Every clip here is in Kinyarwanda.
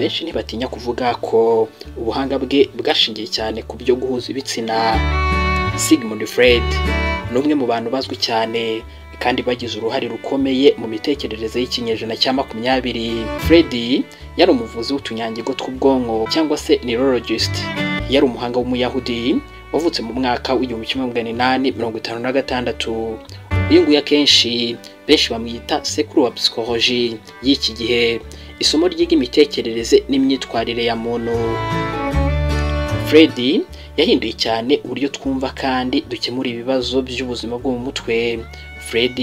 benshi ntibatinya kuvuga ko ubuhanga bwe bwashingiye cyane ku byo guhuza ibitsina. Sigmund Freud ni umwe mu bantu bazwi cyane kandi bagize uruhare rukomeye mu mitekerereze y'ikinyejana cya makumyabiri. Freud yari umuvuzi w'utunyangingo tw'ubwonko cyangwa se neurologist. Yari umuhanga w'umuyahudi wavutse mu mwaka w'igihumbi kimwe magana inani mirongo itanu na gatandatu. Uyu nguyu akenshi benshi bamwita sekuru wa psychology y'iki gihe. Isomo ryiga imitekerereze n'imyitwarire ya muntu. Freud yahinduye cyane uburyo twumva kandi dukemura ibibazo by'ubuzima bwo mu mutwe. Freud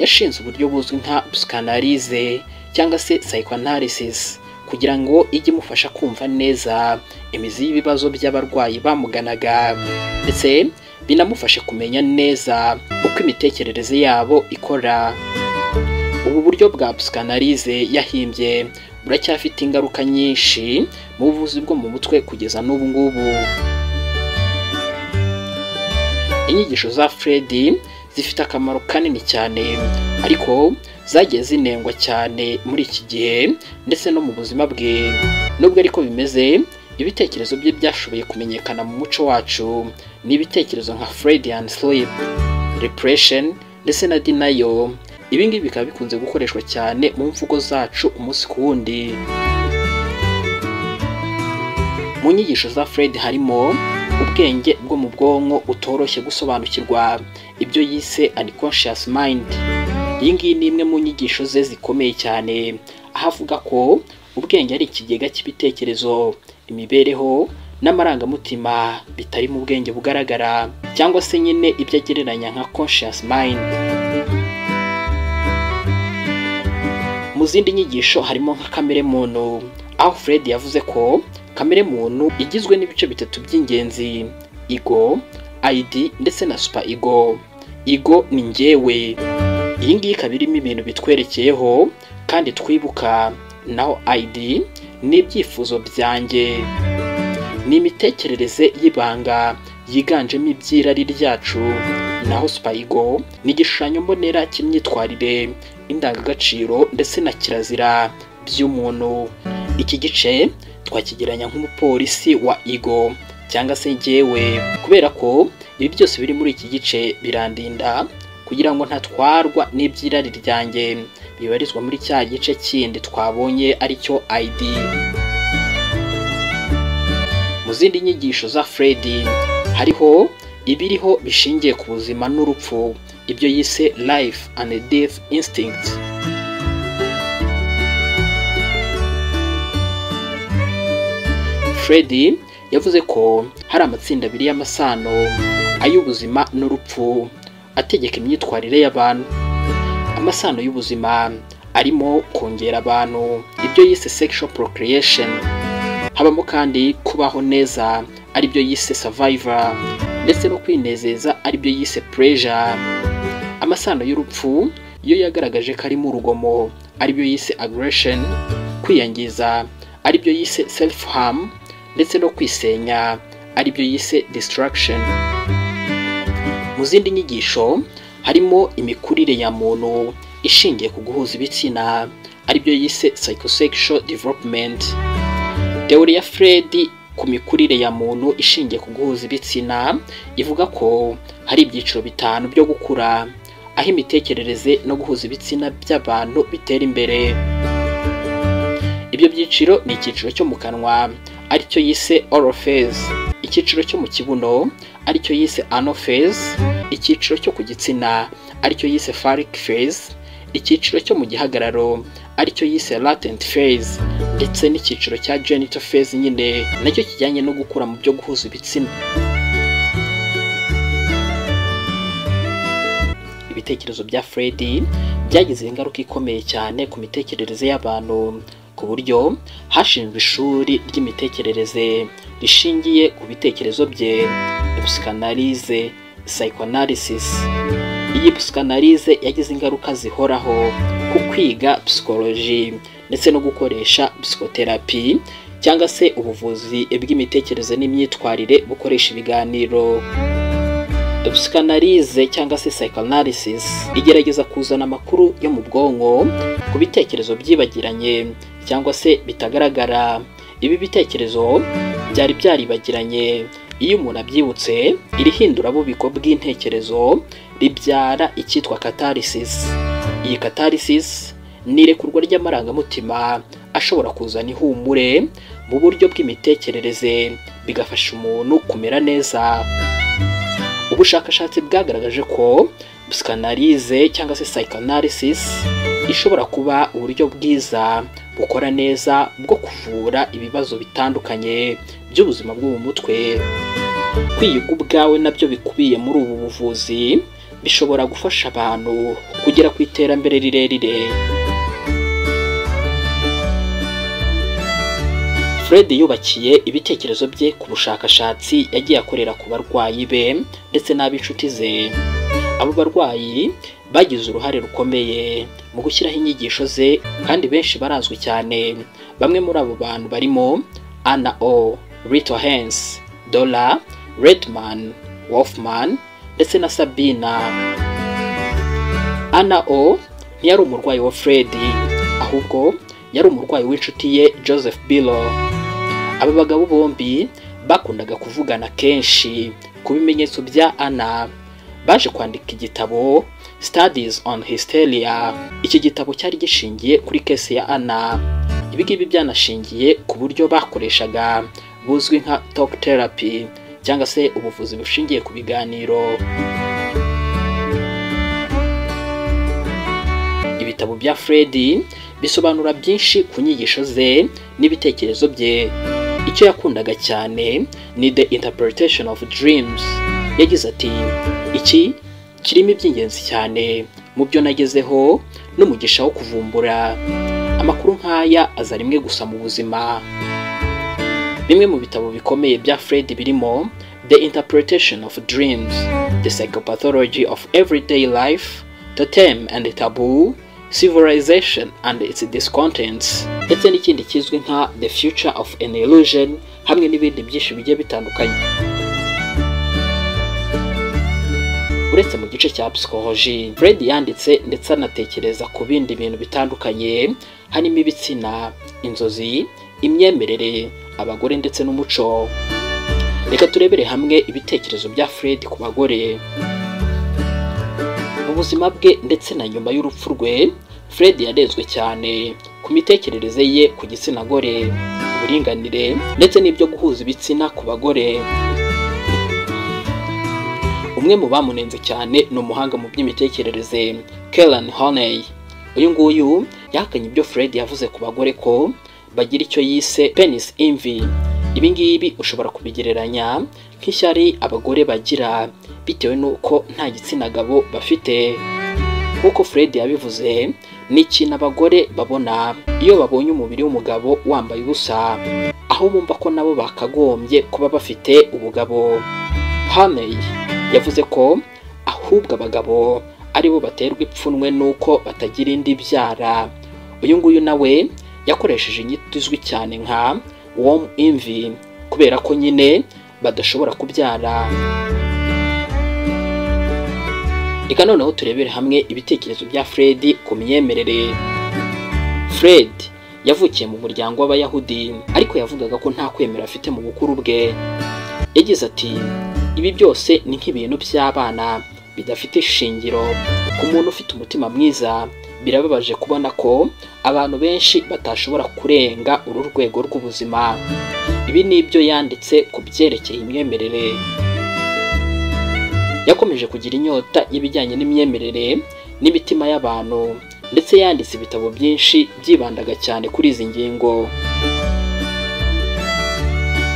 yashinze uburyo buzwi nka psychanalyse cyangwa se psychoanalysis kugira ngo ijye imufasha kumva neza imizi y'ibibazo by'abarwayi bamuganaga ndetse binamufashe kumenya neza uko imitekerereze yabo ikora. Ubu buryo bwa psychanalyse yahimbye buracyafite ingaruka nyinshi mu buvuzi bwo mu mutwe kugeza n'ubu ngubu. Inyigisho za Freud zifite akamaro kanini cyane ariko zagiye zinengwa cyane muri iki gihe ndetse no mu buzima bwe. Nubwo ariko bimeze ibitekerezo bye byashoboye kumenyekana mu muco wacu. Ni ibitekerezo nka Freudian sleep repression ndetse na denial. Ibi ngibi bikaba bikunze gukoreshwa cyane mu mvugo zacu umunsi ku wundi. Mu nyigisho za Freud harimo ubwenge bwo mu bwonko utoroshye gusobanukirwa. Ibyo yise unconscious mind. Iyi ngiyi ni imwe mu nyigisho ze zikomeye cyane. Aho avuga ko ubwenge ari ikigega cy'ibitekerezo imibereho n'amarangamutima bitari mu bwenge bugaragara cyangwa se nyine ibyo agereranya nka conscious mind. Mu zindi nyigisho harimo nka kamere muntu aho Fred yavuze ko kamere muntu igizwe n'ibice bitatu by'ingenzi ego ID ndetse na super ego. Ego ni njyewe. Iyi ngiyi ikaba irimo ibintu bitwerekeyeho kandi twibuka. Naho ID ni ibyifuzo byanjye. Ni imitekerereze y'ibanga yiganjemo iby'irari ryacu. Naho super ego ni igishushanyo mbonera cy'imyitwarire. Indangagaciro ndetse na kirazira by'umuntu. Iki gice twakigeranya nk'umupolisi wa ego cyangwa se njyewe kubera ko ibi byose biri muri iki gice birandinda kugira ngo ntatwarwa n'iby'irari ryanjye. Bibarizwa muri cya gice kindi twabonye ari cyo ID mu zindi nyigisho za Fred hariho ibiriho bishingiye ku buzima n'urupfu. Ibyo yise life and death instinct Fred yavuze ko hari amatsinda abiri y'amasano ay'ubuzima n'urupfu ategeka imyitwarire y'abantu. Amasano y'ubuzima arimo kongera abantu ibyo yise sexual procreation. Habamo kandi kubaho neza ari byo yise survivor ndetse no kwinezeza ari byo yise pleasure. Amasano y'urupfu yo yagaragaje ko arimo urugomo ari byo yise aggression kwiyangiza ari byo yise self harm ndetse no kwisenya ari byo yise destruction. Mu zindi nyigisho harimo imikurire ya muntu ishingiye ku guhuza ibitsina ari byo yise psychosexual development. Teori ya Fred ku mikurire ya muntu ishingiye ku guhuza ibitsina ivuga ko hari ibyiciro bitanu byo gukura. Aho imitekerereze no guhuza ibitsina by'abantu bitera imbere. Ibyo byiciro ni icyiciro cyo mu kanwa ari cyo yise phase. Icyiciro cyo mu kibuno ari cyo yise phase. Icyiciro cyo ku gitsina ari cyo yise phallic phase. Icyiciro cyo mu gihagararo ari cyo yise latent phase. Ndetse n'icyiciro cya genital phase nyine na cyo kijyanye no gukura mu byo guhuza ibitsina. Ibitekerezo bya Fred byagize ingaruka ikomeye cyane ku mitekerereze y'abantu ku buryo hashinzwe ishuri ry'imitekerereze rishingiye ku bitekerezo bye. Psychanalyse psychoanalysis. Iyi psychanalyse yagize ingaruka zihoraho ku kwiga psychology ndetse no gukoresha psychotherapy cyangwa se ubuvuzi bw'imitekerereze n'imyitwarire bukoresha ibiganiro. Psychanalyse cyangwa se psychoanalysis igerageza kuzana amakuru yo mu bwonko ku bitekerezo byibagiranye cyangwa se bitagaragara. Ibi bitekerezo byari byaribagiranye. Iyo umuntu abyibutse iri hindurabubiko bw'intekerezo ribyara icyitwa catharsis. Iyi catharsis ni irekurwa ry'amarangamutima ashobora kuzana ihumure mu buryo bw'imitekerereze bigafasha umuntu kumera neza. Ubushakashatsi bwagaragaje ko psychanalyse cyangwa se psychanalysis ishobora kuba uburyo bwiza bukora neza bwo kuvura ibibazo bitandukanye by'ubuzima bwo mu mutwe. Kwiga ubwawe na byo bikubiye muri ubu buvuzi bishobora gufasha abantu kugera ku iterambere rirerire. Fred yubakiye ibitekerezo bye ku bushakashatsi yagiye akorera ku barwayi be ndetse n'ab'inshuti ze. Abo barwayi bagize uruhare rukomeye mu gushyiraho inyigisho ze kandi benshi barazwi cyane. Bamwe muri abo bantu barimo Anna O Rito Hens Dola Redman Wolfman ndetse na Sabina. Anna O ntiyari umurwayi wa Fred ahubwo yari umurwayi w'inshuti ye Joseph Billo aba bagabo bombi bakundaga kuvugana kenshi ku bimenyetso bya Anna. Baje kwandika igitabo Studies on Hysteria. Iki gitabo cyari gishingiye kuri kesi ya Anna. Ibi ngibi byanashingiye ku buryo bakoreshaga buzwi nka talk therapy cyangwa se ubuvuzi bushingiye ku biganiro. Ibitabo bya Fred bisobanura byinshi ku nyigisho ze n'ibitekerezo bye. Icyo yakundaga cyane ni the interpretation of dreams. Yagize ati iki kirimo iby'ingenzi cyane mu byo nagezeho n'umugisha wo kuvumbura. Amakuru nk'aya aza rimwe gusa mu buzima. Bimwe mu bitabo bikomeye bya Fred birimo The Interpretation of Dreams, The Psychopathology of Everyday Life, Totem and Taboo, Civilization and its Discontents, ndetse n'ikindi kizwi nka The Future of an Illusion, hamwe n'ibindi byinshi bigiye bitandukanye. uretse mu gice cya psychology Fred yanditse ndetse anatekereza ku bindi bintu bitandukanye harimo ibitsina inzozi imyemerere abagore ndetse n'umuco reka turebere hamwe ibitekerezo bya Fred ku bagore mu buzima bwe ndetse na nyuma y'urupfu rwe Fred yarezwe cyane ku mitekerereze ye ku gitsina gore uburinganire ndetse n'ibyo guhuza ibitsina ku bagore. Umwe mu bamunenze cyane ni umuhanga mu by'imitekerereze Kellen Honey. Uyu nguyu yahakanye ibyo Fred yavuze ku bagore ko bagira icyo yise penis envy. Ibi ngibi ushobora kubigereranya nk'ishyari abagore bagira. Bitewe n'uko nta gitsina gabo bafite. Nk'uko Fred yabivuze ni ikintu abagore babona iyo babonye umubiri w'umugabo wambaye ubusa aho bumva ko nabo bakagombye kuba bafite ubugabo. Honey yavuze ko ahubwo abagabo ari bo baterwa ipfunwe n'uko batagira indi byara uyu nguyu nawe yakoresheje inyito izwi cyane nka warm envy kubera ko nyine badashobora kubyara. Reka noneho turebere hamwe ibitekerezo bya Fred ku myemerere. Fred yavukiye mu muryango w'abayahudi ariko yavugaga ko nta kwemera afite mu bukuru bwe. Yagize ati ibi byose ni nk'ibintu by'abana bidafite ishingiro ku muntu ufite umutima mwiza birababaje kubona ko abantu benshi batashobora kurenga uru rwego rw'ubuzima. Ibi ni ibyo yanditse ku byerekeye imyemerere. Yakomeje kugira inyota y'ibijyanye n'imyemerere n'imitima y'abantu ndetse yanditse ibitabo byinshi byibandaga cyane kuri izi ngingo.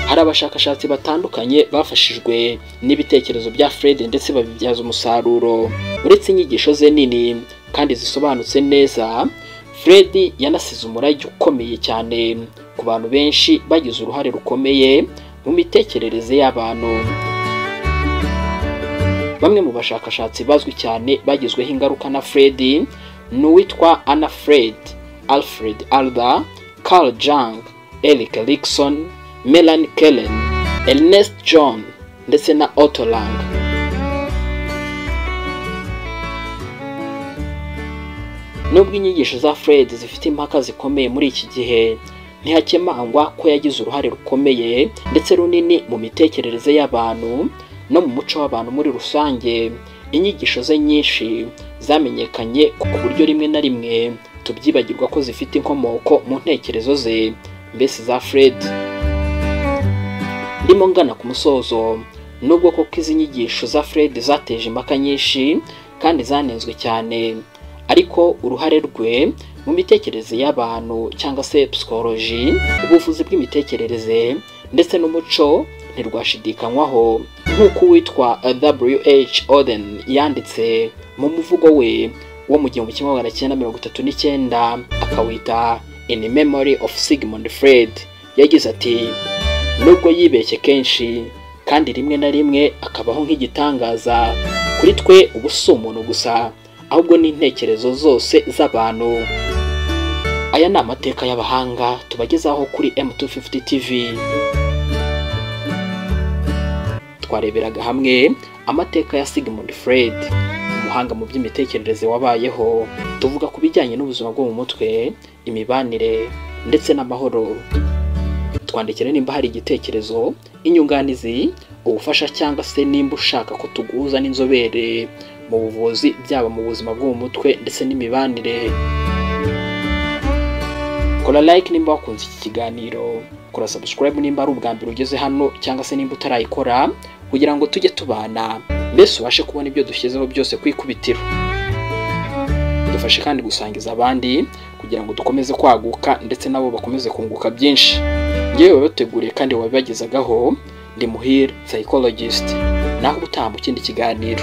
Hari abashakashatsi batandukanye bafashijwe n'ibitekerezo bya Fred ndetse babibyaza umusaruro. Uretse inyigisho ze nini kandi zisobanutse neza Fred yanasize umurage ukomeye cyane ku bantu benshi bagize uruhare rukomeye mu mitekerereze y'abantu. Bamwe mu bashakashatsi bazwi cyane bagizweho ingaruka na Fred ni uwitwa Anna Fred Alfred Alda Carl Jung Eric Erikson Melanie Kellen Ernest John ndetse na Otto Lang. Nubwo inyigisho za Freud zifite impaka zikomeye muri iki gihe ntihakemangwa ko yagize uruhare rukomeye ndetse runini mu mitekerereze y'abantu no mu muco w'abantu muri rusange inyigisho ze nyinshi zamenyekanye ku buryo rimwe na rimwe tubyibagirwa ko zifite inkomoko mu ntekerezo ze. Mbese za Fred? Ndimo ngana ku musozo. Nubwo koko izi nyigisho za Fred zateje impaka nyinshi kandi zanenzwe cyane ariko uruhare rwe mu mitekerereze y'abantu cyangwa se psychology ubuvuzi bw'imitekerereze ndetse n'umuco ntirwashidikanywaho. Nk'uko uwitwa W.H. Auden yanditse mu muvugo we wo mu gihumbi kimwe magana cyenda mirongo itatu n'icyenda akawita In Memory of Sigmund Freud yagize ati nubwo yibeshye kenshi kandi rimwe na rimwe akabaho nk'igitangaza kuri twe ubu si umuntu gusa ahubwo n'intekerezo zose z'abantu aya ni amateka y'abahanga tubagezaho kuri M250 TV twareberaga hamwe amateka ya Sigmund Freud umuhanga mu by'imitekerereze wabayeho. Tuvuga ku bijyanye n'ubuzima bwo mu mutwe imibanire ndetse n'amahoro. Twandikire nimba hari igitekerezo inyunganizi ubufasha cyangwa se nimba ushaka ko tuguhuza n'inzobere mu buvuzi byaba mu buzima bwo mu mutwe ndetse n'imibanire. Kora like nimba wakunze iki kiganiro. Kora subscribe nimba ari ubwa mbere ugeze hano cyangwa se nimba utarayikora kugira ngo tujye tubana mbese ubashe kubona ibyo dushyizeho byose ku ikubitiro. Dufashe kandi gusangiza abandi kugira ngo dukomeze kwaguka ndetse nabo bakomeze kunguka byinshi. Ngewe wabateguriye kandi wabibagezagaho ndi muhire psychologist. Naho ubutaha mu kindi kiganiro.